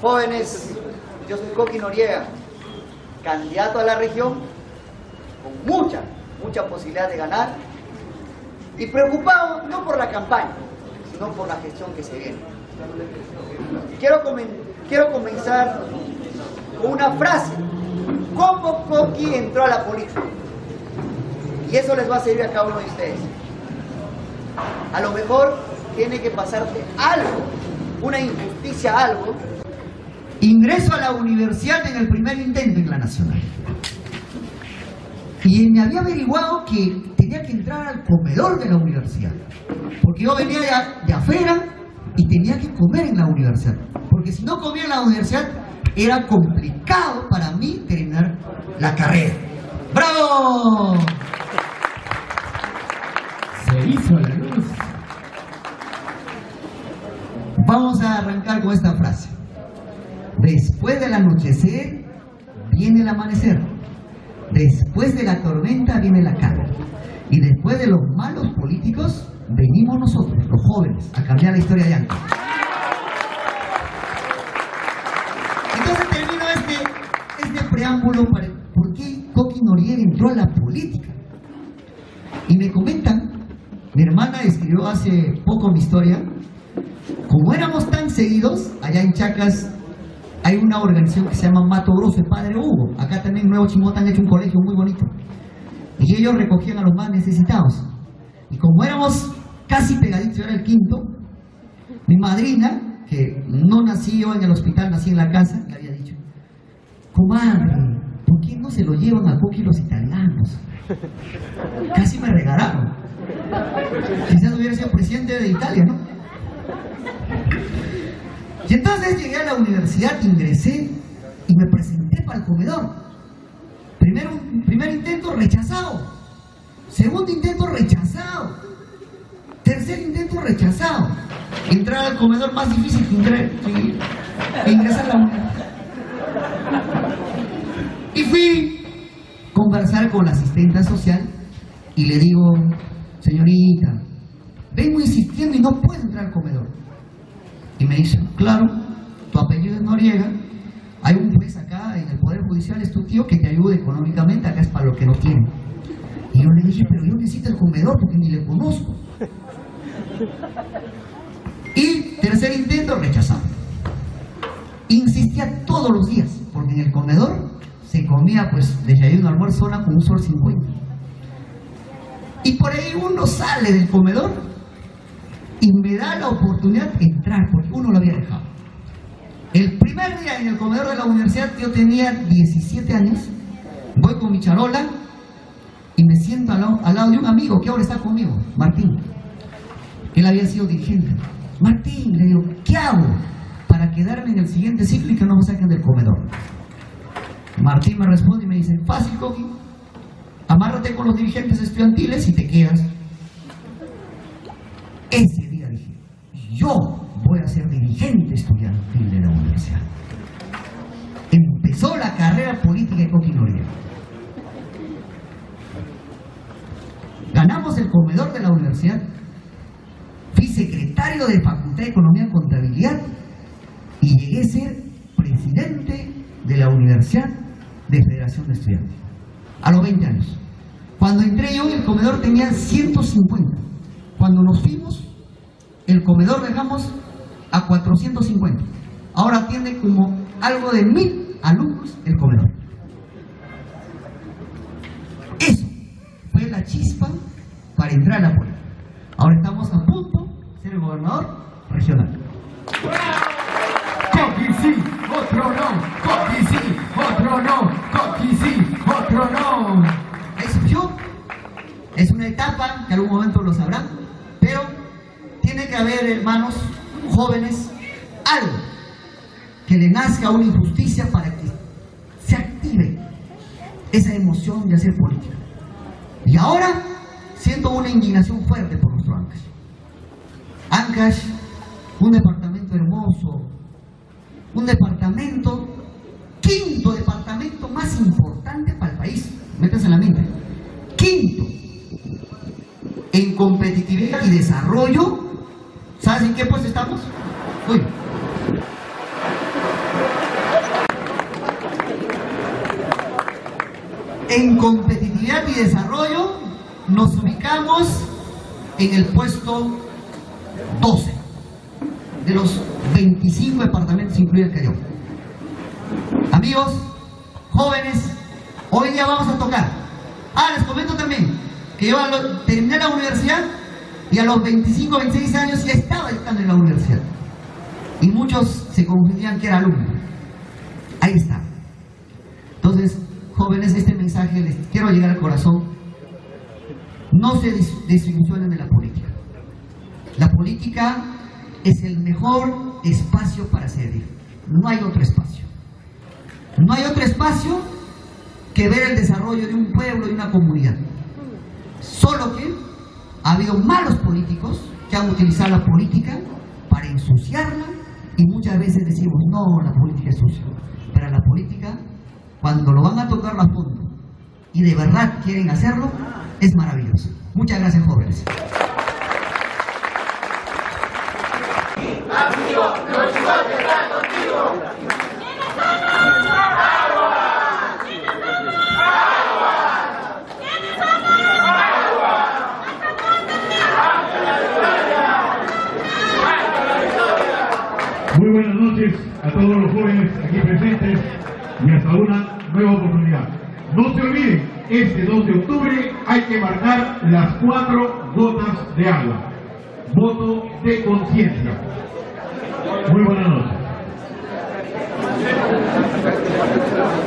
jóvenes, yo soy Coqui Noriega, candidato a la región, con mucha, mucha posibilidad de ganar, y preocupado no por la campaña, sino por la gestión que se viene. Quiero, quiero comenzar con una frase. ¿Cómo Coqui entró a la política? Y eso les va a servir a cada uno de ustedes. A lo mejor tiene que pasarte algo, una injusticia, algo. Ingreso a la universidad en el primer intento en la nacional. Y me había averiguado que tenía que entrar al comedor de la universidad. Porque yo venía de, de afuera y tenía que comer en la universidad. Porque si no comía en la universidad, era complicado para mí terminar la carrera. ¡Bravo! Arrancar con esta frase. Después del anochecer viene el amanecer. Después de la tormenta viene la calma. Y después de los malos políticos venimos nosotros, los jóvenes, a cambiar la historia de antes. Entonces termino este, este preámbulo para por qué Coqui Noriega entró a la política. Y me comentan, mi hermana escribió hace poco mi historia, como éramos tan seguidos, allá en Chacas hay una organización que se llama Mato Grosso, el Padre Hugo. Acá también en Nuevo Chimota han hecho un colegio muy bonito. Y ellos recogían a los más necesitados. Y como éramos casi pegaditos, yo era el quinto, mi madrina, que no nació en el hospital, nací en la casa, le había dicho, comadre, ¿por qué no se lo llevan a Coqui los italianos? Casi me regalaron. Quizás hubiera sido presidente de Italia, ¿no? Y entonces llegué a la universidad, ingresé y me presenté para el comedor. Primero, primer intento rechazado. Segundo intento rechazado. Tercer intento rechazado. Entrar al comedor más difícil que, ingre- que- ingresar a la universidad. Y fui a conversar con la asistente social y le digo, señorita, vengo insistiendo y no puedo entrar al comedor. Y me dice, claro, tu apellido es Noriega, hay un juez acá en el Poder Judicial, es tu tío que te ayude económicamente, acá es para los que no tienen. Y yo le dije, pero yo necesito el comedor porque ni le conozco. Y tercer intento, rechazado. Insistía todos los días, porque en el comedor se comía pues desayuno, almuerzo, sola con un sol 50. Y por ahí uno sale del comedor y me da la oportunidad de entrar, porque uno lo había dejado. El primer día en el comedor de la universidad yo tenía 17 años, voy con mi charola y me siento al lado, de un amigo que ahora está conmigo, Martín. Él había sido dirigente. Martín, le digo, ¿qué hago para quedarme en el siguiente ciclo y que no me saquen del comedor? Martín me responde y me dice, fácil, Coqui, amárrate con los dirigentes estudiantiles y te quedas. Ese voy a ser dirigente estudiantil de la universidad. Empezó la carrera política Coqui Noriega. Ganamos el comedor de la universidad. Fui secretario de Facultad de Economía y Contabilidad y llegué a ser presidente de la Universidad de Federación de Estudiantes. A los 20 años. Cuando entré yo, el comedor tenía 150. Cuando nos fuimos, el comedor dejamos a 450. Ahora tiene como algo de mil alumnos el comedor. Eso fue la chispa para entrar a la política. Ahora estamos a punto de ser el gobernador regional. Coqui sí, otro no. Coqui sí, otro no. Coqui sí, otro no. Eso yo. Es una etapa que algún momento lo sabrán, hermanos jóvenes, algo que le nazca una injusticia para que se active esa emoción de hacer política. Y ahora siento una indignación fuerte por nuestro Ancash. Ancash, un departamento hermoso, un departamento, quinto departamento más importante para el país. Métanse en la mente. Quinto, en competitividad y desarrollo. ¿Sabes en qué puesto estamos? Uy. En competitividad y desarrollo nos ubicamos en el puesto 12 de los 25 departamentos incluidos el Callao. Amigos, jóvenes, hoy día vamos a tocar. Ah, les comento también que yo al terminar la universidad y a los 25, 26 años ya estaba estando en la universidad. Y muchos se confundían que era alumno. Ahí está. Entonces, jóvenes, este mensaje les quiero llegar al corazón. No se desilusionen de la política. La política es el mejor espacio para servir. No hay otro espacio. No hay otro espacio que ver el desarrollo de un pueblo y una comunidad. Solo que ha habido malos políticos que han utilizado la política para ensuciarla y muchas veces decimos, no, la política es sucia. Pero la política, cuando lo van a tocar a fondo y de verdad quieren hacerlo, es maravilloso. Muchas gracias, jóvenes. Muy buenas noches a todos los jóvenes aquí presentes y hasta una nueva oportunidad. No se olviden, este 2 de octubre hay que marcar las cuatro gotas de agua. Voto de conciencia. Muy buenas noches.